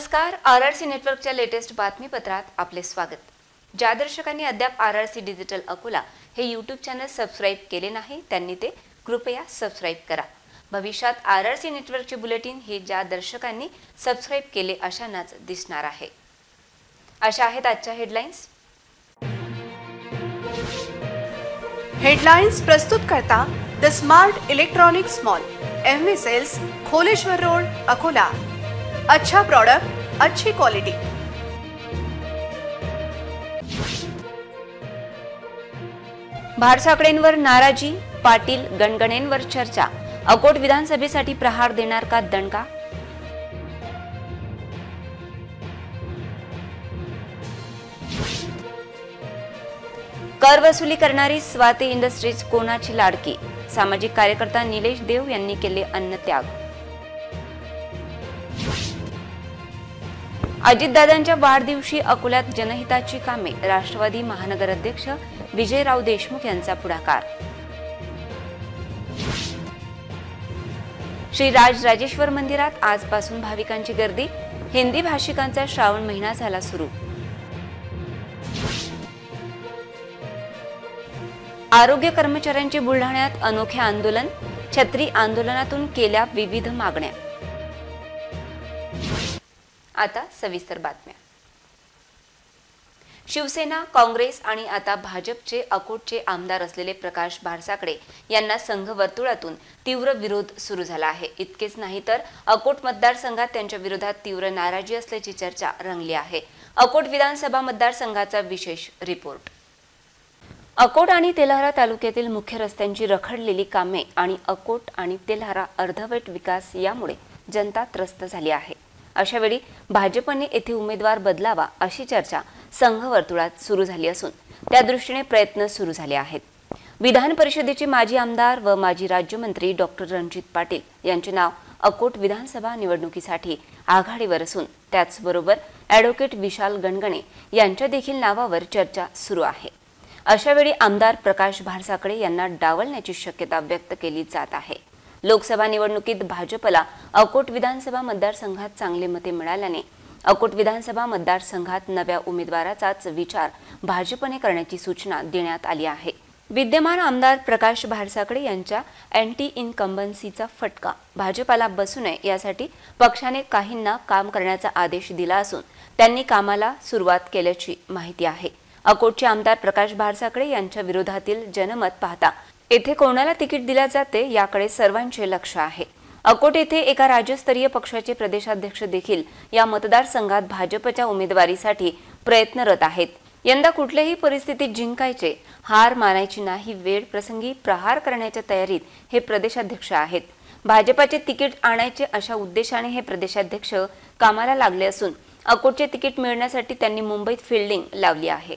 नमस्कार R R C नेटवर्कच्या latest बातमीपत्रात आपले स्वागत. ज्या दर्शकांनी अद्याप R R C digital Akola हे यूट्यूब चॅनल सबस्क्राईब केले नाही त्यांनी ते कृपया सबस्क्राईब करा. भविष्यात आर आर सी नेटवर्कचे बुलेटिन हे ज्या दर्शकांनी सबस्क्राईब केले अशांनाच दिसणार आहे. अशा आहेत आजच्या हेडलाईन्स हेडलाईन्स प्रस्तुत करता the smart electronics mall M V sales Kholeshwar road Akola. अच्छा प्रोडक्ट अच्छी क्वालिटी भारसाकडेंवर नाराजी पाटील गणगणेंवर चर्चा. अकोट विधानसभेसाठी प्रहार देणार का दणका? कर वसुली करणारी स्वाती इंडस्ट्रीज कोणाची लाडकी? सामाजिक कार्यकर्ता निलेश देव यांनी केले अन्नत्याग. अजितदादांच्या वाढदिवशी अकोल्यात जनहिताची कामे राष्ट्रवादी महानगर अध्यक्ष विजयराव देशमुख यांचा पुढाकार. श्री राज राजेश्वर मंदिरात आजपासून भाविकांची गर्दी हिंदी भाषिकांचा श्रावण महिना झाला सुरू. आरोग्य कर्मचाऱ्यांचे बुलढाण्यात अनोखे आंदोलन छत्री आंदोलनातून केल्या विविध मागण्या. आता सविस्तर बातम्या. शिवसेना काँग्रेस आणि आता भाजपचे अकोटचे आमदार असलेले प्रकाश भारसाकडे यांना संघ वर्तुळातून तीव्र विरोध सुरू झाला आहे. इतकेच नाही तर अकोट मतदारसंघात त्यांच्या विरोधात तीव्र नाराजी असल्याची चर्चा रंगली आहे. अकोट विधानसभा मतदारसंघाचा विशेष रिपोर्ट. अकोट आणि तेल्हारा तालुक्यातील मुख्य रस्त्यांची रखडलेली कामे आणि अकोट आणि तेल्हारा अर्धवट विकास यामुळे जनता त्रस्त झाली आहे. अशावेळी भाजपने येथे उमेदवार बदलावा अशी चर्चा संघ वर्तुळात सुरू झाली असून त्या दृष्टीने प्रयत्न सुरू झाले आहेत. विधान परिषदेचे माजी आमदार व माजी राज्यमंत्री डॉक्टर रणजित पाटील यांचे नाव अकोट विधानसभा निवडणुकीसाठी आघाडीवर असून त्याचबरोबर ॲडव्होकेट विशाल गणगणे यांच्या देखील नावावर चर्चा सुरू आहे. अशावेळी आमदार प्रकाश भारसाकडे यांना डावलण्याची शक्यता व्यक्त केली जात आहे. लोकसभा निवडणुकीत भाजपला अकोट विधानसभा मतदारसंघात चांगले मते मिळाल्याने अकोट विधानसभा मतदारसंघात नव्या उमेदवाराचाच विचार भाजपने करण्याची सूचना देण्यात आली आहे. विद्यमान आमदार प्रकाश भारसाकडे यांच्या अँटी इनकम्बन्सीचा फटका. भाजपाला बसू नये यासाठी पक्षाने काहींना काम करण्याचा आदेश दिला असून त्यांनी कामाला सुरुवात केल्याची माहिती आहे. अकोटचे आमदार प्रकाश भारसाकडे यांच्या विरोधातील जनमत पाहता येथे कोणाला तिकीट दिल्या जाते याकडे सर्वांचे लक्ष आहे. अकोट येथे एका राज्यस्तरीय पक्षाचे प्रदेशाध्यक्ष देखील या मतदारसंघात भाजपच्या उमेदवारीसाठी प्रयत्नरत आहेत. यंदा कुठल्याही परिस्थितीत जिंकायचे हार मानायची नाही वेळ प्रसंगी प्रहार करण्याच्या तयारीत हे प्रदेशाध्यक्ष आहेत. भाजपाचे तिकीट आणायचे अशा उद्देशाने हे प्रदेशाध्यक्ष कामाला लागले असून अकोटचे तिकीट मिळण्यासाठी त्यांनी मुंबईत फिल्डिंग लावली आहे.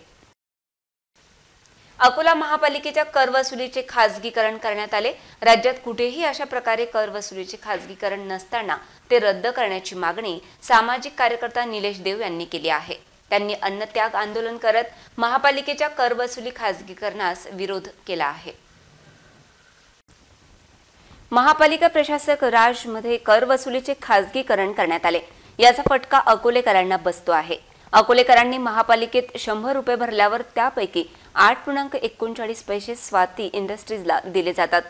अकोला महापालिकेच्या कर वसुलीचे खासगीकरण करण्यात आले. राज्यात कुठेही अशा प्रकारे कर वसुलीचे खासगीकरण नसताना ते रद्द करण्याची मागणी सामाजिक कार्यकर्ता निलेश देव यांनी केली आहे. त्यांनी अन्नत्याग आंदोलन करत महापालिकेच्या कर वसुली खासगीकरणास विरोध केला आहे. महापालिका प्रशासक राजमध्ये कर वसुलीचे खासगीकरण करण्यात आले. याचा फटका अकोलेकरांना बसतो आहे. अकोलेकरांनी महापालिकेत शंभर रुपये भरल्यावर त्यापैकी आठ पूर्णांक एकोणचाळीस पैसे स्वाती इंडस्ट्रीजला दिले जातात.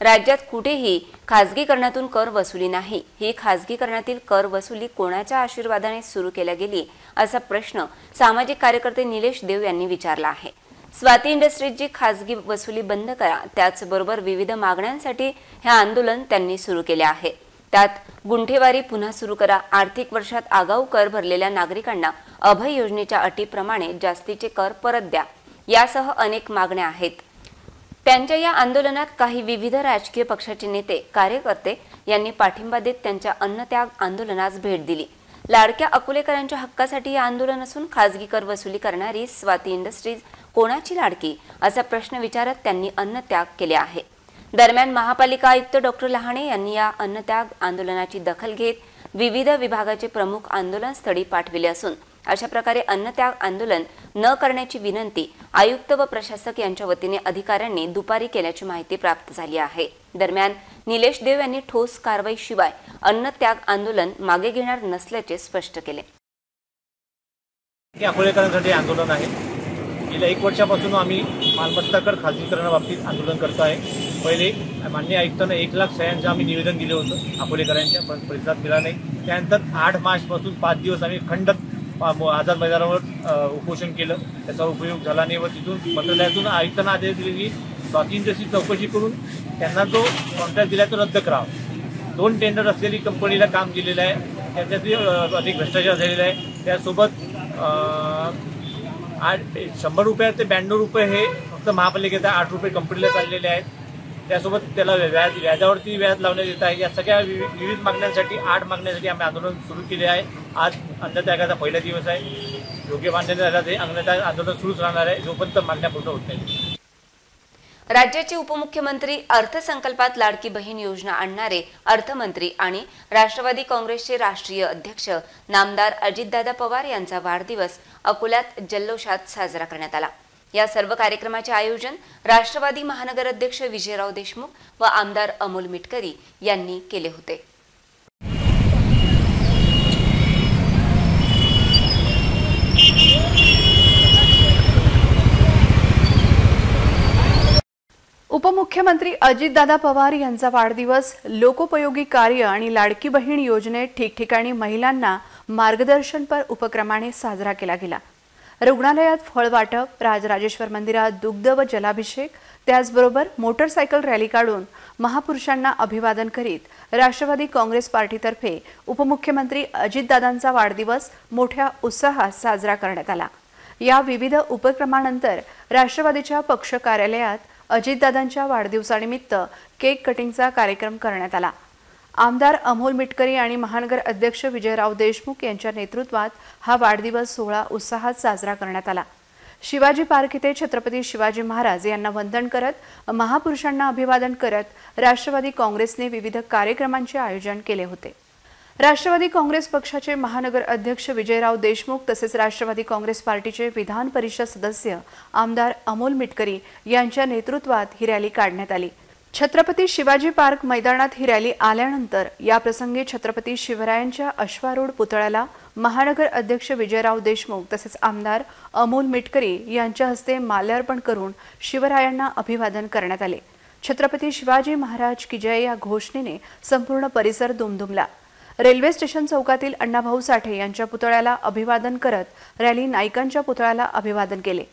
राज्यात कुठेही खासगीकरणातून कर वसुली नाही. ही खासगीकरणातील कर वसुली कोणाच्या आशीर्वादाने सुरू केल्या गेली असा प्रश्न सामाजिक कार्यकर्ते निलेश देव यांनी विचारला आहे. स्वाती इंडस्ट्रीजची खाजगी वसुली बंद करा त्याचबरोबर विविध मागण्यांसाठी हे आंदोलन त्यांनी सुरू केले आहे. त्यात गुंठेवारी पुन्हा सुरू करा. आर्थिक वर्षात आगाऊ कर भरलेल्या नागरिकांना अभय योजनेच्या अटीप्रमाणे जास्तीचे कर परत द्या. यासह अनेक मागण्या आहेत. त्यांच्या या आंदोलनात काही विविध राजकीय पक्षाचे नेते कार्यकर्ते यांनी पाठिंबा देत त्यांच्या अन्नत्याग आंदोलनास भेट दिली. लाडक्या अकोलेकरांच्या हक्कासाठी हे आंदोलन असून खासगी कर वसुली करणारी स्वाती इंडस्ट्रीज कोणाची लाडकी? असा प्रश्न विचारत त्यांनी अन्नत्याग केले आहे. दरम्यान महापालिका आयुक्त डॉक्टर लहाणे यांनी या अन्नत्याग आंदोलनाची दखल घेत विविध विभागाचे प्रमुख आंदोलनस्थळी पाठविले असून अशा प्रकारे अन्नत्याग आंदोलन न करण्याची विनंती आयुक्त व प्रशासक यांच्या वतीने अधिकाऱ्यांनी दुपारी केल्याची माहिती प्राप्त झाली आहे. दरम्यान निलेश देव यांनी ठोस कारवाईशिवाय अन्नत्याग आंदोलन मागे घेणार नसल्याचे स्पष्ट केले. अकोलेकरांसाठी आंदोलन आहे. गेल्या एक वर्षापासून आम्ही मालमत्ता कर खाजगीकरणाबाबतीत आंदोलन करतो आहे. पहिले मान्य आयुक्तांना एक लाख सह्यांचं आम्ही निवेदन दिलं होतं अकोलेकरांच्या पण प्रतिसाद मिळाला नाही. त्यानंतर आठ मार्चपासून पाच दिवस आम्ही खंड आझाद मैदानावर उपोषण केलं. त्याचा उपयोग झाला नाही व तिथून मंत्रालयातून आयुक्तांना आदेश दिले की स्वातींच्याशी चौकशी करून त्यांना जो कॉन्ट्रॅक्ट दिला तो रद्द करावा. दोन टेंडर असलेली कंपनीला काम दिलेलं आहे. त्याच्यातही अधिक भ्रष्टाचार झालेला आहे. त्यासोबत आठ शंभर रुपये ते ब्याण्णव रुपये हे फक्त महापालिकेचा आठ रुपये कंपनीला चाललेले आहेत. त्यासोबत त्याला व्याज व्याजावरती व्याज लावण्यात येत आहे. या सगळ्या विवि- विविध मागण्यांसाठी आठ मागण्यासाठी आम्ही आंदोलन सुरू केले आहे. आज अन्नत्यागाचा पहिला दिवस आहे. योग्य मान्यता झाला ते अन्नत्याग आंदोलन सुरूच राहणार आहे. जोपर्यंत मागण्या पूर्ण होत नाही राज्याचे उपमुख्यमंत्री अर्थसंकल्पात लाडकी बहीण योजना आणणारे अर्थमंत्री आणि राष्ट्रवादी काँग्रेसचे राष्ट्रीय अध्यक्ष नामदार अजितदादा पवार यांचा वाढदिवस अकोल्यात जल्लोषात साजरा करण्यात आला. या सर्व कार्यक्रमाचे आयोजन राष्ट्रवादी महानगर अध्यक्ष विजयराव देशमुख व आमदार अमोल मिटकरी यांनी केले होते. उपमुख्यमंत्री अजितदादा पवार यांचा वाढदिवस लोकोपयोगी कार्य आणि लाडकी बहीण योजनेत ठिकठिकाणी महिलांना मार्गदर्शनपर उपक्रमाने साजरा केला गेला. रुग्णालयात फळ वाटप राजराजेश्वर मंदिरात दुग्ध व जलाभिषेक त्याचबरोबर मोटरसायकल रॅली काढून महापुरुषांना अभिवादन करीत राष्ट्रवादी काँग्रेस पार्टीतर्फे उपमुख्यमंत्री अजितदादांचा वाढदिवस मोठ्या उत्साहात साजरा करण्यात आला. या विविध उपक्रमानंतर राष्ट्रवादीच्या पक्ष कार्यालयात अजितदादांच्या वाढदिवसानिमित्त केक कटिंगचा कार्यक्रम करण्यात आला. आमदार अमोल मिटकरी आणि महानगर अध्यक्ष विजयराव देशमुख यांच्या नेतृत्वात हा वाढदिवस सोहळा उत्साहात साजरा करण्यात आला. शिवाजी पार्क येथे छत्रपती शिवाजी महाराज यांना वंदन करत महापुरुषांना अभिवादन करत राष्ट्रवादी काँग्रेसने विविध कार्यक्रमांचे आयोजन केले होते. राष्ट्रवादी काँग्रेस पक्षाचे महानगर अध्यक्ष विजयराव देशमुख तसेच राष्ट्रवादी काँग्रेस पार्टीचे विधान परिषद सदस्य आमदार अमोल मिटकरी यांच्या नेतृत्वात ही रॅली काढण्यात आली. छत्रपती शिवाजी पार्क मैदानात ही रॅली आल्यानंतर याप्रसंगी छत्रपती शिवरायांच्या अश्वारूढ पुतळ्याला महानगर अध्यक्ष विजयराव देशमुख तसेच आमदार अमोल मिटकरी यांच्या हस्ते माल्यार्पण करून शिवरायांना अभिवादन करण्यात आले. छत्रपती शिवाजी महाराज की जय या घोषणेने संपूर्ण परिसर दुमदुमला. रेल्वे स्टेशन चौकातील अण्णाभाऊ साठे यांच्या पुतळ्याला अभिवादन करत रॅली नाईकांच्या पुतळ्याला अभिवादन केले.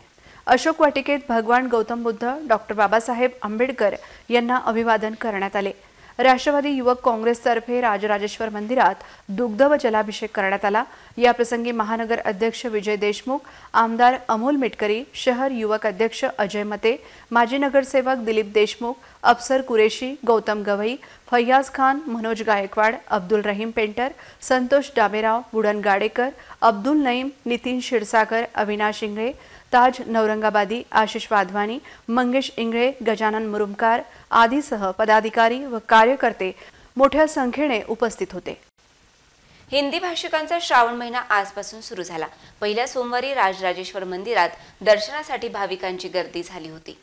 अशोक वाटिकेत भगवान गौतम बुद्ध डॉक्टर बाबासाहेब आंबेडकर यांना अभिवादन करण्यात आले. राष्ट्रवादी युवक काँग्रेसतर्फे राजराजेश्वर मंदिरात दुग्ध व जलाभिषेक करण्यात आला. याप्रसंगी महानगर अध्यक्ष विजय देशमुख आमदार अमोल मिटकरी शहर युवक अध्यक्ष अजय मते माजी नगरसेवक दिलीप देशमुख अफसर कुरेशी गौतम गवई फैयाज खान मनोज गायकवाड अब्दुल रहीम पेंटर संतोष डाबेराव बुडन गाडेकर अब्दुल नईम नितीन क्षीरसागर अविनाश इंगळे ताज नौरंगाबादी आशिष वाधवानी मंगेश इंगळे गजानन मुरुमकार आदीसह पदाधिकारी व कार्यकर्ते मोठ्या संख्येने उपस्थित होते. हिंदी भाषिकांचा श्रावण महिना आजपासून सुरू झाला. पहिल्या सोमवारी राजराजेश्वर मंदिरात दर्शनासाठी भाविकांची गर्दी झाली होती.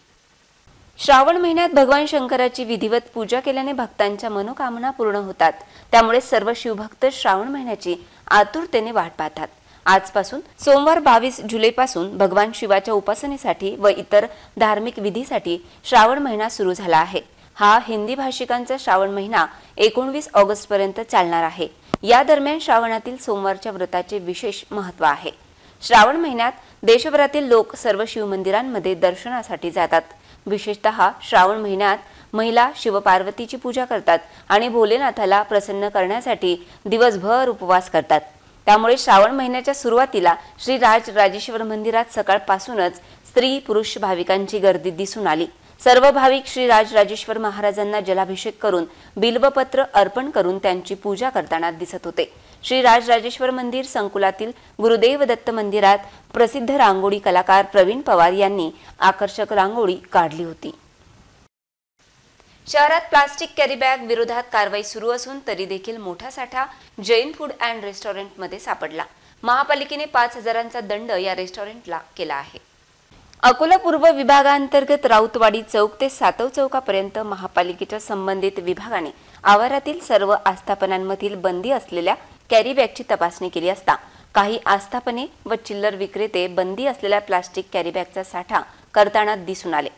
श्रावण महिन्यात भगवान शंकराची विधिवत पूजा केल्याने भक्तांच्या मनोकामना पूर्ण होतात. त्यामुळे सर्व शिवभक्त श्रावण महिन्याची आतुरतेने वाट पाहतात. आजपासून सोमवार बावीस जुलैपासून भगवान शिवाच्या उपासनेसाठी व इतर धार्मिक विधीसाठी श्रावण महिना सुरू झाला आहे. हा हिंदी भाषिकांचा श्रावण महिना एकोणवीस ऑगस्ट पर्यंत चालणार आहे. या दरम्यान श्रावणातील सोमवारच्या व्रताचे विशेष महत्त्व आहे. श्रावण महिन्यात देशभरातील लोक सर्व शिवमंदिरांमध्ये दर्शनासाठी जातात. विशेषतः श्रावण महिन्यात महिला शिवपार्वतीची पूजा करतात आणि भोलेनाथाला प्रसन्न करण्यासाठी दिवसभर उपवास करतात. त्यामुळे श्रावण महिन्याच्या सुरुवातीला श्री राज राजेश्वर मंदिरात सकाळपासूनच स्त्री पुरुष भाविकांची गर्दी दिसून आली. सर्व भाविक श्री राज राजेश्वर महाराजांना जलाभिषेक करून बिल्वपत्र अर्पण करून त्यांची पूजा करताना दिसत होते. श्री राज राजेश्वर मंदिर संकुलातील गुरुदेव दत्त मंदिरात प्रसिद्ध रांगोळी कलाकार प्रवीण पवार यांनी आकर्षक रांगोळी काढली होती. शहरात प्लास्टिक कॅरीबॅग विरोधात कारवाई सुरू असून तरी देखील मोठा साठा जैन फूड अँड रेस्टॉरंटमध्ये सापडला. महापालिकेने पाच हजारांचा दंड या रेस्टॉरंटला केला आहे. अकोला पूर्व विभागांतर्गत राऊतवाडी चौक ते सातव चौकापर्यंत महापालिकेच्या संबंधित विभागाने आवारातील सर्व आस्थापनांमधील बंदी असलेल्या कॅरीबॅगची तपासणी केली असता काही आस्थापने व चिल्लर विक्रेते बंदी असलेल्या प्लास्टिक कॅरीबॅगचा साठा करताना दिसून आले.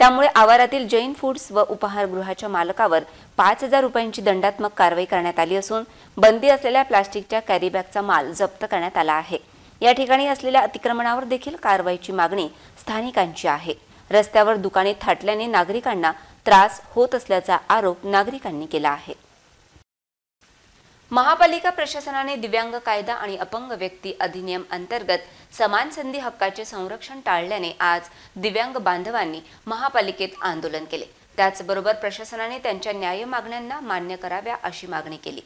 त्यामुळे आवारातील जैन फूड्स व उपाहारगृहाच्या मालकावर पाच हजार रुपयांची दंडात्मक कारवाई करण्यात आली असून बंदी असलेल्या प्लास्टिकच्या कॅरीबॅगचा माल जप्त करण्यात आला आहे. या ठिकाणी असलेल्या अतिक्रमणावर देखील कारवाईची मागणी स्थानिकांची आहे. रस्त्यावर दुकाने थाटल्याने नागरिकांना त्रास होत असल्याचा आरोप नागरिकांनी केला आहे. महापालिका प्रशासनाने दिव्यांग कायदा आणि अपंग व्यक्ती अधिनियम अंतर्गत समान संधी हक्काचे संरक्षण टाळल्याने आज दिव्यांग बांधवांनी महापालिकेत आंदोलन केले. त्याचबरोबर प्रशासनाने त्यांच्या न्याय मागण्यांना मान्य कराव्या अशी मागणी केली.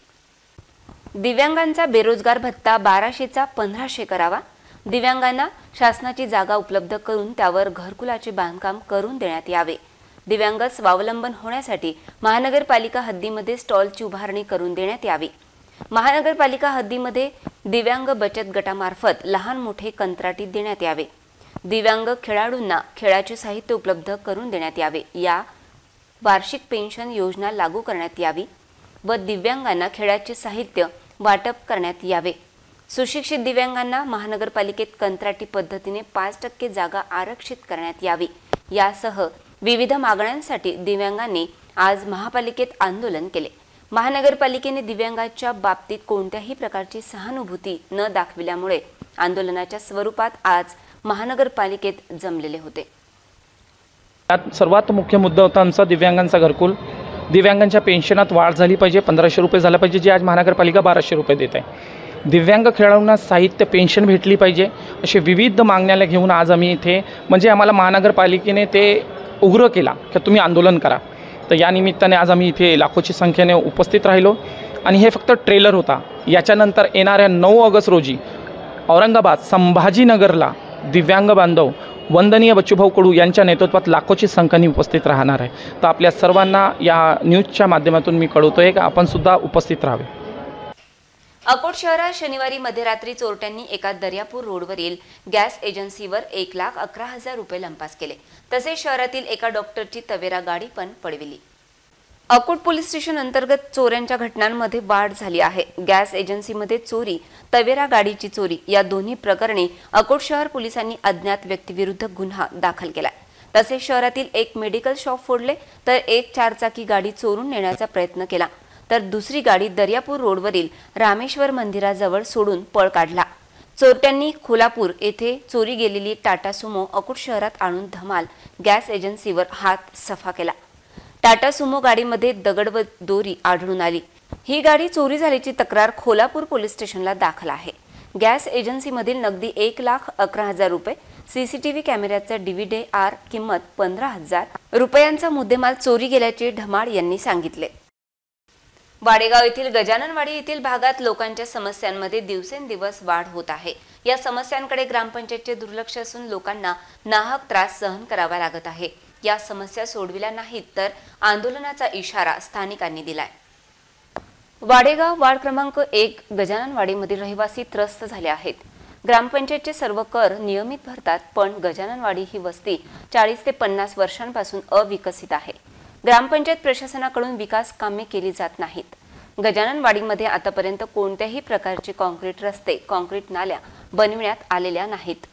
दिव्यांगांचा बेरोजगार भत्ता बाराशेचा पंधराशे करावा. दिव्यांगांना शासनाची जागा उपलब्ध करून त्यावर घरकुलाचे बांधकाम करून देण्यात यावे. दिव्यांग स्वावलंबन होण्यासाठी महानगरपालिका हद्दीमध्ये स्टॉलची उभारणी करून देण्यात यावी. महानगरपालिका हद्दीमध्ये दिव्यांग बचत गटामार्फत लहान मोठे कंत्राटी देण्यात यावे. दिव्यांग खेळाडूंना खेळाचे साहित्य उपलब्ध करून देण्यात यावे. या वार्षिक पेन्शन योजना लागू करण्यात यावी व दिव्यांगांना खेळाचे साहित्य वाटप करण्यात यावे. सुशिक्षित दिव्यांगांना महानगरपालिकेत कंत्राटी पद्धतीने पाच टक्के जागा आरक्षित करण्यात यावी. यासह विविध मागण्यांसाठी दिव्यांगांनी आज महापालिकेत आंदोलन केले. महानगरपालिकेने दिव्यांगाच्या बाबतीत कोणत्याही प्रकारची सहानुभूती न दाखविल्यामुळे आंदोलनाच्या स्वरूपात आज महानगरपालिकेत जमलेले होते. त्यात सर्वात मुख्य मुद्दा होता आमचा दिव्यांगांचा घरकुल. दिव्यांगांच्या पेन्शनात वाढ झाली पाहिजे पंधराशे रुपये झालं पाहिजे जे आज महानगरपालिका बाराशे रुपये देत आहे. दिव्यांग खेळाडूंना साहित्य पेन्शन भेटली पाहिजे असे विविध मागण्याला घेऊन आज आम्ही इथे म्हणजे आम्हाला महानगरपालिकेने ते उग्र केला की तुम्ही आंदोलन करा. तर या निमित्ताने आज आम्ही इथे लाखोची संख्येने उपस्थित राहिलो. आणि हे फक्त ट्रेलर होता. याच्यानंतर येणाऱ्या नऊ ऑगस्ट रोजी औरंगाबाद संभाजीनगरला दिव्यांग बांधव वंदनीय बच्चूभाऊ कडू यांच्या नेतृत्वात लाखोची संख्येने उपस्थित राहणार आहे. तर आपल्या सर्वांना या न्यूजच्या माध्यमातून मी कळवतो की? का आपणसुद्धा उपस्थित राहावे. अकोट शहरात शनिवारी मध्यरात्री चोरट्यांनी एका दर्यापूर रोडवरील गॅस एजन्सीवर एक लाख अकरा हजार रुपये लंपास केले. तसेच शहरातील एका डॉक्टरची तवेरा गाडी पण पडविली. अकोट पोलीस स्टेशन अंतर्गत चोऱ्यांच्या घटनांमध्ये वाढ झाली आहे. गॅस एजन्सीमध्ये चोरी तवेरा गाडीची चोरी या दोन्ही प्रकरणी अकोट शहर पोलिसांनी अज्ञात व्यक्तीविरुद्ध गुन्हा दाखल केला तसेच शहरातील एक मेडिकल शॉप फोडले तर एक चारचाकी गाडी चोरून नेण्याचा प्रयत्न केला. तर दुसरी गाडी दर्यापूर रोडवरील रामेश्वर मंदिराजवळ सोडून पळ काढला. चोरट्यांनी खोलापूर येथे चोरी गेलेली टाटा सुमो अकोट शहरात आणून धमाल गॅस एजन्सीवर हात सफा केला. टाटा सुमो गाडीमध्ये दगड व दोरी आढळून आली. ही गाडी चोरी झाल्याची तक्रार खोलापूर पोलीस स्टेशनला दाखल आहे. गॅस एजन्सीमधील नगदी एक लाख अकरा हजार रुपये सीसीटीव्ही कॅमेऱ्याचा डीव्हीडे आर किंमत पंधरा हजार रुपयांचा मुद्देमाल चोरी गेल्याचे ढमाळ यांनी सांगितले. वाडेगाव येथील गजाननवाडी येथील भागात लोकांच्या समस्यांमध्ये दिवसेंदिवस वाढ होत आहे. या समस्यांकडे ग्रामपंचायतचे दुर्लक्ष असून लोकांना नाहक त्रास सहन करावा लागत आहे. या समस्या सोडविल्या नाहीत तर आंदोलनाचा इशारा स्थानिकांनी दिलाय. वाडेगाव वार्ड क्रमांक एक गजाननवाडीमधील रहिवासी त्रस्त झाले आहेत. ग्रामपंचायतचे सर्व कर नियमित भरतात पण गजाननवाडी ही वस्ती चाळीस ते पन्नास वर्षांपासून अविकसित आहे. ग्रामपंचायत प्रशासनाकडून विकास कामे केली जात नाहीत. गजाननवाडीमध्ये आतापर्यंत कोणत्याही प्रकारचे कॉन्क्रीट रस्ते कॉन्क्रीट नाल्या बनविण्यात आलेल्या नाहीत.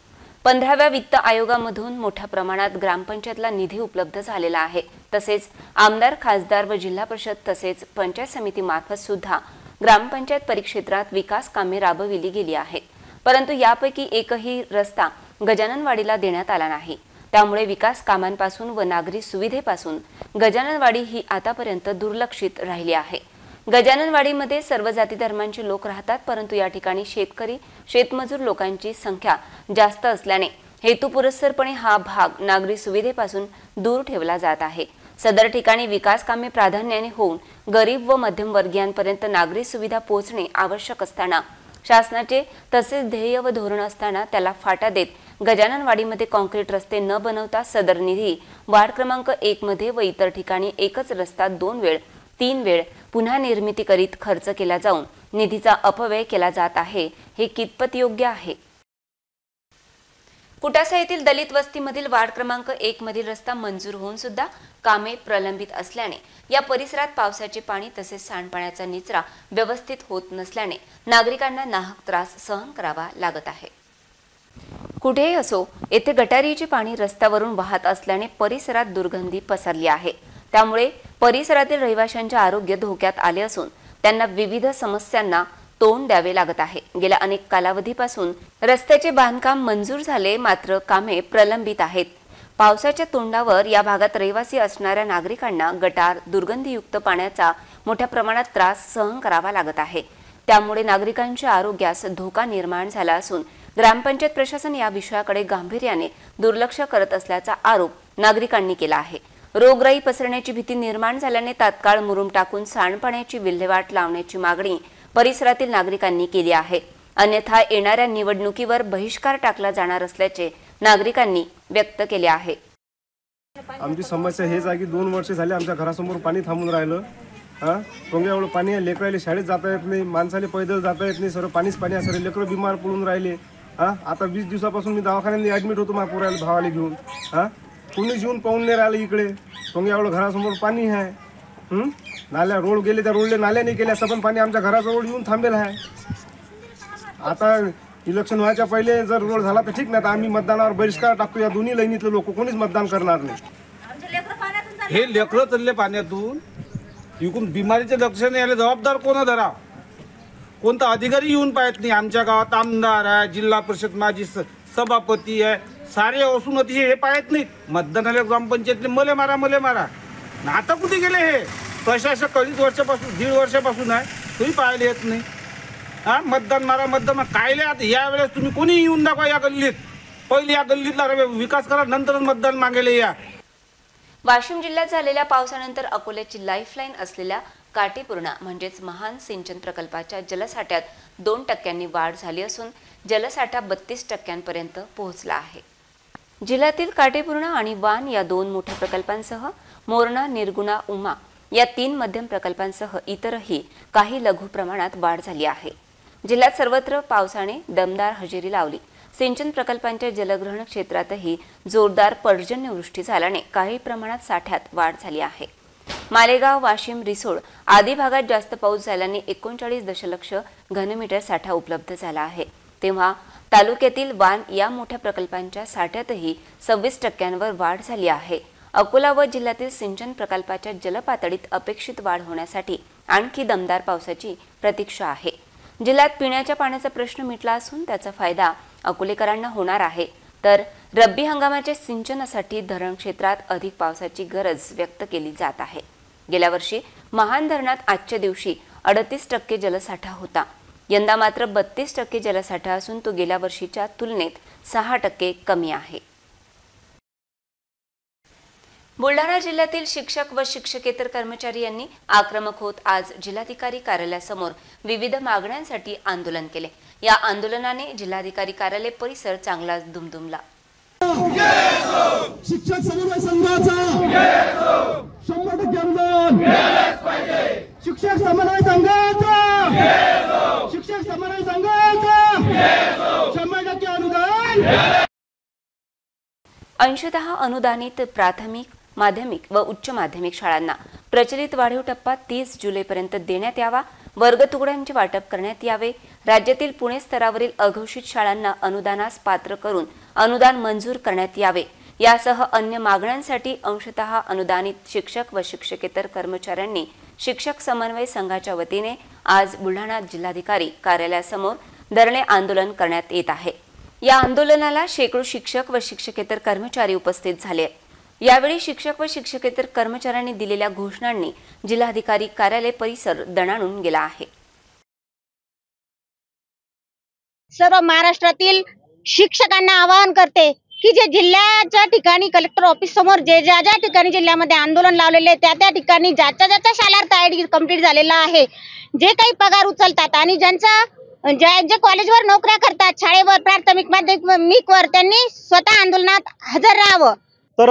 पंधराव्या वित्त आयोगामधून मोठ्या प्रमाणात ग्रामपंचायतला निधी उपलब्ध झालेला आहे. तसेच आमदार खासदार व जिल्हा परिषद तसेच पंचायत समितीमार्फत सुद्धा ग्रामपंचायत परिक्षेत्रात विकास कामे राबविली गेली आहेत. परंतु यापैकी एकही रस्ता गजाननवाडीला देण्यात आला नाही. त्यामुळे विकास कामांपासून व नागरी सुविधेपासून गजाननवाडी ही आतापर्यंत दुर्लक्षित राहिली आहे. गजाननवाडीमध्ये सर्व जाती धर्मांचे लोक राहतात परंतु या ठिकाणी शेतकरी शेतमजूर लोकांची संख्या जास्त असल्याने हेतुपुरस्सरपणे हा भाग नागरी सुविधेपासून दूर ठेवला जात आहे. सदर ठिकाणी विकास कामे प्राधान्याने होऊन गरीब व मध्यमवर्गीयांपर्यंत नागरी सुविधा पोहोचणे आवश्यक असताना शासनाचे तसेच ध्येय व धोरण असताना त्याला फाटा देत गजाननवाडीमध्ये कॉन्क्रीट रस्ते न बनवता सदर निधी वार्ड क्रमांक एकमध्ये व इतर ठिकाणी एकच रस्ता दोन वेळ तीन वेळ पुन्हा निर्मिती करीत खर्च केला जाऊन निधीचा अपव्यय केला जात आहे हे कितपत योग्य आहे? कुटासा येथील दलित वस्तीमधील वार्ड क्रमांक एक मधील रस्ता मंजूर होऊन सुद्धा कामे प्रलंबित असल्याने या परिसरात पावसाचे पाणी तसेच सांडपाण्याचा निचरा व्यवस्थित होत नसल्याने नागरिकांना नाहक त्रास सहन करावा लागत आहे. कुठेही असो येथे गटारीची पाणी रस्त्यावरून वाहत असल्याने परिसरात दुर्गंधी पसरली आहे. त्यामुळे परिसरातील रहिवाशांचे आरोग्य धोक्यात आले असून त्यांना विविध समस्यांना तोंड द्यावे लागत आहे. गेल्या अनेक कालावधीपासून रस्त्याचे बांधकाम मंजूर झाले मात्र कामे प्रलंबित आहेत. पावसाच्या तोंडावर या भागात रहिवासी असणाऱ्या नागरिकांना गटार दुर्गंधीयुक्त पाण्याचा मोठ्या प्रमाणात त्रास सहन करावा लागत आहे. त्यामुळे नागरिकांच्या आरोग्यास धोका निर्माण झाला असून ग्रामपंचायत प्रशासन या विषयाकडे गांभीर्याने दुर्लक्ष करत असल्याचा आरोप नागरिकांनी केला आहे. रोगराई पसरण्याची भीती निर्माण झाल्याने तात्काळ मुरुम टाकून सांडपाण्याची विल्हेवाट लावण्याची मागणी परिसरातील नागरिकांनी केली आहे. अन्यथा येणाऱ्या निवडणुकीवर बहिष्कार टाकला जाणार असल्याचे नागरिकांनी व्यक्त केले आहे. आमची समस्या हेच आहे की दोन वर्ष झाले आमच्या घरासमोर पाणी थांबून राहिलं. हां? टोंग्या एवढं पाणी आहे लेकराले शाळेत जाता येत नाही माणसाले पैदल जाता येत नाही सर्व पाणीच पाणी असं लेकरं बिमार पडून राहिले. हां? आता वीस दिवसापासून मी दवाखान्यात ॲडमिट होतो माझ्या पोराला भावाला घेऊन. हां? कोणीच येऊन पाहून नाही राहिलं इकडे. टोंगे एवढं घरासमोर पाणी आहे. हं? नाल्या रोड गेले त्या रोडले नाल्या नाही केल्या असं पण पाणी आमच्या घराजवळ येऊन थांबेल आहे. आता इलेक्शन व्हायच्या पहिले जर रोड झाला तर ठीक नाही तर आम्ही मतदानावर बहिष्कार टाकतो. या दोन्ही लाईनीतले लोक कोणीच मतदान करणार नाही. हे लेकरं चालले पाण्यातून. इकडून बिमारीचे लक्षण यायला जबाबदार कोण धरा कोणता अधिकारी येऊन पाहत नाही. आमच्या गावात आमदार आहे जिल्हा परिषद माजी स- सभापती आहे सारे असून अतिशय हे पाहत नाहीत. मतदानाला ग्रामपंचायतले मले मारा मले मारा. आता कुठे गेले हे? प्रशासक अडीच वर्षापासून दीड वर्षापासून आहे. तुम्ही पाहायला येत नाही. हा? मतदान मारा मतदान कायले आता यावेळेस तुम्ही कोणी येऊन दाखवा या गल्लीत. पहिले या गल्लीतला विकास करा नंतरच मतदान मागेले या. वाशिम जिल्ह्यात झालेल्या पावसानंतर अकोल्याची लाईफलाईन असलेल्या काटेपूर्णा म्हणजेच महान सिंचन प्रकल्पाच्या जलसाठ्यात दोन टक्क्यांनी वाढ झाली असून जलसाठा बत्तीस टक्क्यांपर्यंत पोहोचला आहे. जिल्ह्यातील काटेपूर्णा आणि वान या दोन मोठ्या प्रकल्पांसह मोरणा निर्गुणा उमा या तीन मध्यम प्रकल्पांसह इतरही काही लघु प्रमाणात वाढ झाली आहे. जिल्ह्यात सर्वत्र पावसाने दमदार हजेरी लावली. सिंचन प्रकल्पांच्या जलग्रहण क्षेत्रातही जोरदार पर्जन्यवृष्टी झाल्याने काही प्रमाणात साठ्यात वाढ झाली आहे. मालेगाव वाशिम रिसोड आदी भागात जास्त पाऊस झाल्याने एकोणचाळीस दशलक्ष घनमीटर साठा उपलब्ध झाला आहे. तेव्हा तालुक्यातील वान या मोठ्या प्रकल्पांच्या साठ्यातही सव्वीस टक्क्यांवर वाढ झाली आहे. अकोला व जिल्ह्यातील सिंचन प्रकल्पाच्या जलपातळीत अपेक्षित वाढ होण्यासाठी आणखी दमदार पावसाची प्रतीक्षा आहे. जिल्ह्यात पिण्याच्या पाण्याचा प्रश्न मिटला असून त्याचा फायदा अकोलेकरांना होणार आहे. तर रब्बी हंगामाच्या सिंचनासाठी धरण क्षेत्रात अधिक पावसाची गरज व्यक्त केली जात आहे. गेल्या वर्षी महान धरणात आजच्या दिवशी अडतीस टक्के जलसाठा होता. यंदा मात्र बत्तीस टक्के जलसाठा असून तो गेल्या वर्षीच्या तुलनेत सहा टक्के कमी आहे. बुलढाणा जिल्ह्यातील शिक्षक व शिक्षकेतर कर्मचारी यांनी आक्रमक होत आज जिल्हाधिकारी कार्यालयासमोर विविध मागण्यांसाठी आंदोलन केले. या आंदोलनाने जिल्हाधिकारी कार्यालय परिसर चांगलाच दुमदुमला. शिक्षक समन्वय संघाचा शंभर टक्के अनुदान शिक्षक समन्वय संघाचा शिक्षक समन्वय संघाचा शंभर टक्के अनुदान अंशत अनुदानित प्राथमिक माध्यमिक व उच्च माध्यमिक शाळांना प्रचलित वाढीव टप्पा तीस जुलैपर्यंत देण्यात यावा वर्गतुकड्यांचे वाटप करण्यात यावे. राज्यातील पुणे स्तरावरील अघोषित शाळांना अनुदानास पात्र करून अनुदान मंजूर करण्यात यावे. यासह अन्य मागण्यांसाठी अंशतः अनुदानित शिक्षक व शिक्षकेतर कर्मचाऱ्यांनी शिक्षक समन्वय संघाच्या वतीने आज बुलढाणा जिल्हाधिकारी कार्यालयासमोर धरणे आंदोलन करण्यात येत आहे. या आंदोलनाला शेकडो शिक्षक व शिक्षकेतर कर्मचारी उपस्थित झाले यावेळी शिक्षक व शिक्षकेतर कर्मचाऱ्यांनी दिलेल्या घोषणांनी जिल्हाधिकारी कार्यालय परिसर दणाणून गेला आहे. सर्व महाराष्ट्रातील शिक्षकांना आवाहन करते की जे जिल्ह्याच्या ठिकाणी कलेक्टर ऑफिस समोर जे ज्या ज्या ठिकाणी जिल्ह्यामध्ये आंदोलन लावलेले आहे, त्या त्या ठिकाणी ज्याच्या ज्याच्या शालार्थ आय कंप्लीट झालेला आहे जे काही पगार उचलतात आणि ज्यांचा ज्या जे कॉलेजवर नोकऱ्या करतात शाळेवर प्राथमिक माध्यमिकवर त्यांनी स्वतः आंदोलनात हजर राहावं. तर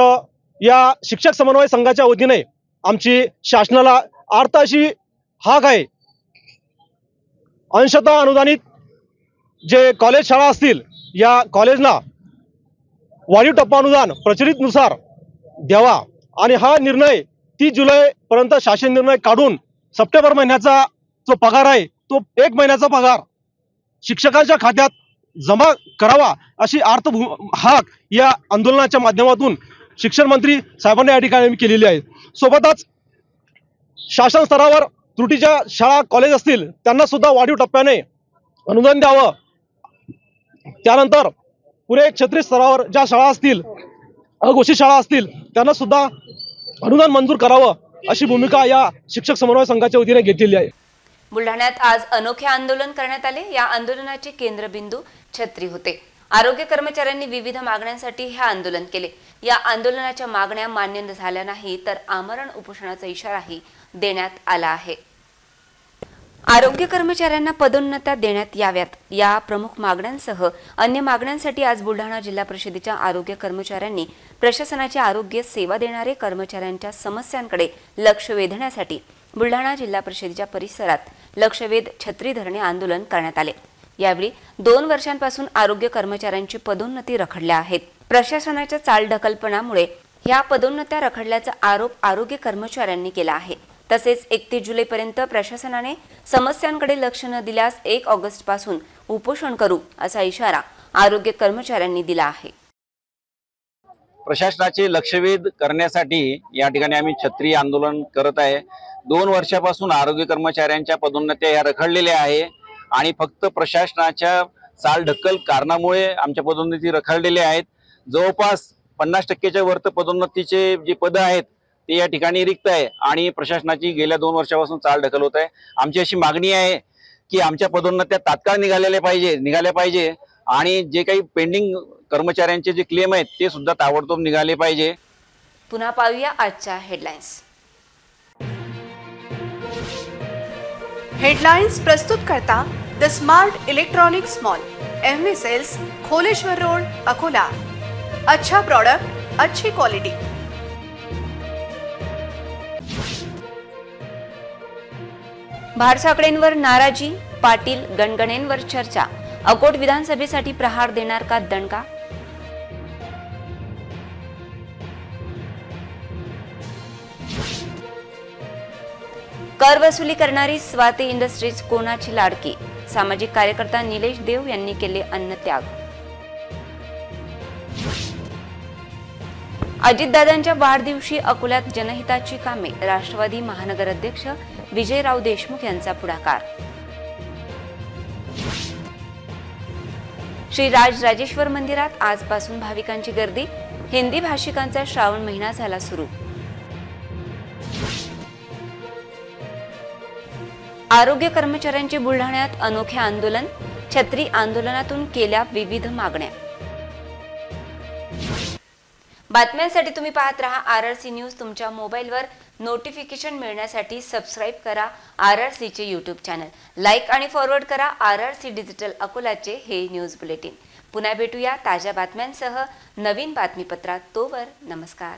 या शिक्षक समन्वय संघाच्या वतीने आमची शासनाला अर्थ अशी हाक आहे. अंशतः अनुदानित जे कॉलेज शाळा असतील या कॉलेजना वाढीव टप्पा अनुदान प्रचलितनुसार द्यावा. आणि हा निर्णय तीस जुलैपर्यंत शासन निर्णय काढून सप्टेंबर महिन्याचा जो पगार आहे तो एक महिन्याचा पगार शिक्षकांच्या खात्यात जमा करावा अशी आर्थ हाक या आंदोलनाच्या माध्यमातून शिक्षण मंत्री साहेबांनी या ठिकाणी केलेली आहे. सोबतच शासन स्तरावर त्रुटीच्या शाळा कॉलेज असतील त्यांना सुद्धा वाढीव टप्प्याने अनुदान द्यावं. त्यानंतर पुढे क्षेत्रीय स्तरावर ज्या शाळा असतील अघोषित शाळा असतील त्यांना सुद्धा अनुदान मंजूर करावं अशी भूमिका या शिक्षक समन्वय संघाच्या वतीने घेतलेली आहे. बुलढाण्यात आज अनोखे आंदोलन करण्यात आले. या आंदोलनाचे केंद्रबिंदू छत्री होते. आरोग्य कर्मचाऱ्यांनी विविध मागण्यांसाठी हे आंदोलन केले. या आंदोलनाच्या मागण्या मान्य झाल्या नाही तर आमरण उपोषणाचा इशाराही देण्यात आला आहे. आरोग्य कर्मचाऱ्यांना पदोन्नत्या देण्यात याव्यात. या प्रमुख मागण्यांसह अन्य मागण्यांसाठी आज बुलढाणा जिल्हा परिषदेच्या आरोग्य कर्मचाऱ्यांनी प्रशासनाचे आरोग्य सेवा देणारे कर्मचाऱ्यांच्या समस्यांकडे लक्ष वेधण्यासाठी बुलढाणा जिल्हा परिषदेच्या परिसरात लक्षवेध छत्री धरणे आंदोलन करण्यात आले. यावेळी दोन वर्षांपासून आरोग्य कर्मचाऱ्यांची पदोन्नती रखडल्या आहेत. प्रशासनाच्या चालढकलपणामुळे या पदोन्नत्या रखडल्याचा आरोप आरोग्य कर्मचाऱ्यांनी केला आहे. तसेच एकतीस जुलैपर्यंत प्रशासनाने समस्यांकडे लक्ष न दिल्यास एक ऑगस्टपासून उपोषण करू असा इशारा आरोग्य कर्मचाऱ्यांनी दिला आहे. प्रशासनाचे लक्षवेध करण्यासाठी या ठिकाणी आम्ही छत्री आंदोलन करत आहे. दोन वर्षापासून आरोग्य कर्मचाऱ्यांच्या पदोन्नत्या या रखडलेल्या आहे. आणि फक्त प्रशासनाच्या चाल ढकल कारणामुळे आमच्या पदोन्नती रखडलेल्या आहेत. जवळपास पन्नास टक्केच्या वर्त पदोन्नतीचे जे पदं आहेत ते या ठिकाणी रिक्त आहे आणि प्रशासनाची गेल्या दोन वर्षापासून चाल ढकल होत आहे. आमची अशी मागणी आहे की आमच्या पदोन्नत्या तात्काळ निघालेल्या पाहिजे निघाल्या पाहिजे आणि जे काही पेंडिंग कर्मचाऱ्यांचे जे क्लेम आहेत ते सुद्धा ताबडतोब निघाले पाहिजे. पुन्हा पाहूया आजच्या हेडलाईन्स हेडलाईन्स प्रस्तुत करता the smart electronics mall M sales Kholeshwar road Akola अच्छा प्रोडक्ट अच्छी क्वालिटी भारसाकडेंवर नाराजी पाटील गणगणेंवर चर्चा. अकोट विधानसभेसाठी प्रहार देणार का दणका? कर वसुली करणारी स्वाती इंडस्ट्रीज कोणाची लाडकी? सामाजिक कार्यकर्ता निलेश देव यांनी केले अन्नत्याग. अजितदादांच्या वाढदिवशी अकोल्यात जनहिताची कामे राष्ट्रवादी महानगर अध्यक्ष विजयराव देशमुख यांचा पुढाकार. श्री राज राजेश्वर मंदिरात आजपासून भाविकांची गर्दी हिंदी भाषिकांचा श्रावण महिना झाला सुरू. आरोग्य कर्मचाऱ्यांचे बुलढाण्यात अनोखे आंदोलन छत्री आंदोलनातून केल्या विविध मागण्या. बातम्यांसाठी तुम्ही पाहत रहा आर आर सी न्यूज. तुमच्या मोबाईलवर नोटिफिकेशन मिळण्यासाठी सबस्क्राईब करा आर आर सीचे यूट्यूब चॅनल लाईक आणि फॉरवर्ड करा आर आर सी डिजिटल अकोलाचे हे न्यूज बुलेटिन पुन्हा भेटूया ताज्या बातम्यांसह नवीन बातमीपत्रात. तोवर नमस्कार.